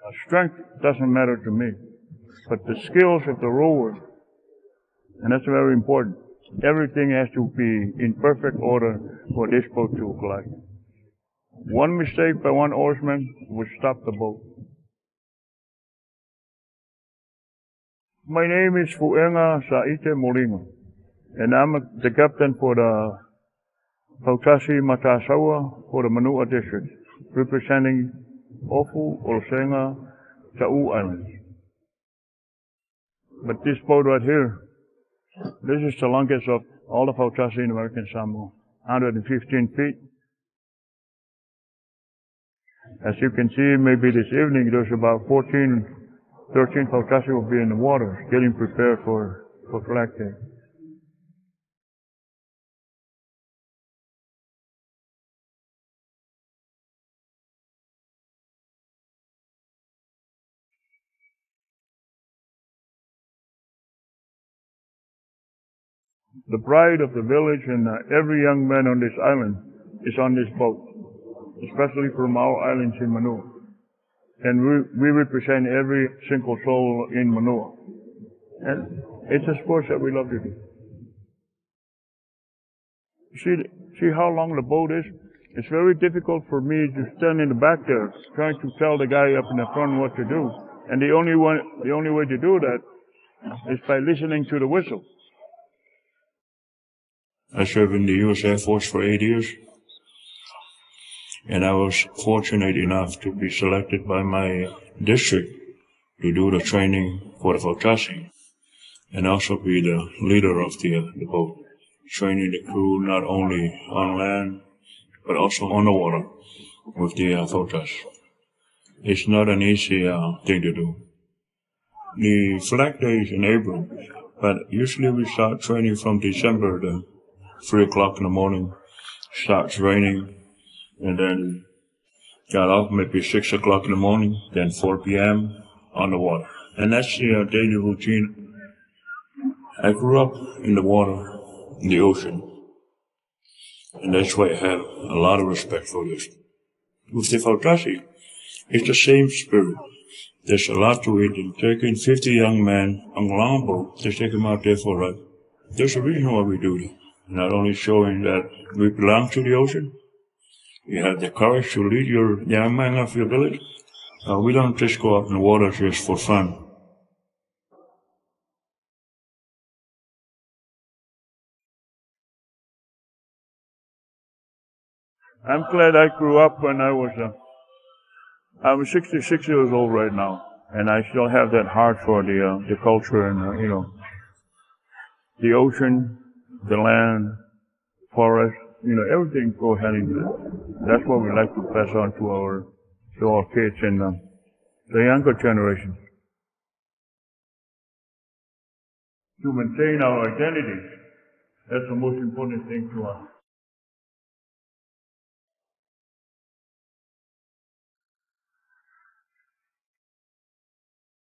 Uh, strength doesn't matter to me, but the skills of the rower, and that's very important. Everything has to be in perfect order for this boat to glide. One mistake by one oarsman would stop the boat. My name is Fu'ega Sa'ite Moliga, and I'm the captain for the Fautasi Matasaua for the Manu'a district, representing Ofu, Olosega, Ta'u Islands. But this boat right here, this is the longest of all of Fautasi in American Samoa, 115 feet. As you can see, maybe this evening there's about 14, 13 Fautasi will be in the water, getting prepared for, for day. The pride of the village and uh, every young man on this island is on this boat, especially from our islands in Manu'a. And we, we represent every single soul in Manu'a. And it's a sport that we love to do. See, see how long the boat is? It's very difficult for me to stand in the back there trying to tell the guy up in the front what to do. And the only one, the only way to do that is by listening to the whistle. I served in the U.S. Air Force for eight years, and I was fortunate enough to be selected by my district to do the training for the Fautasi, and also be the leader of the, the boat, training the crew not only on land, but also on the water with the uh. It's not an easy uh, thing to do. The flag day is in April, but usually we start training from December the three o'clock in the morning, starts raining, and then got up maybe six o'clock in the morning, then 4 p.m. on the water. And that's the uh, daily routine. I grew up in the water, in the ocean. And that's why I have a lot of respect for this. With the Fautasi, it's the same spirit. There's a lot to it in taking 50 young men on a long boat to take them out there for a ride. There's a reason why we do that not only showing that we belong to the ocean, you have the courage to lead your young men of your village. Uh, we don't just go out in the water just for fun. I'm glad I grew up when I was, uh, I'm 66 years old right now, and I still have that heart for the, uh, the culture and, uh, you know, the ocean, the land, forest, you know, everything go hand in hand. That's what we like to pass on to our to our kids and uh, the younger generation. To maintain our identity, that's the most important thing to us.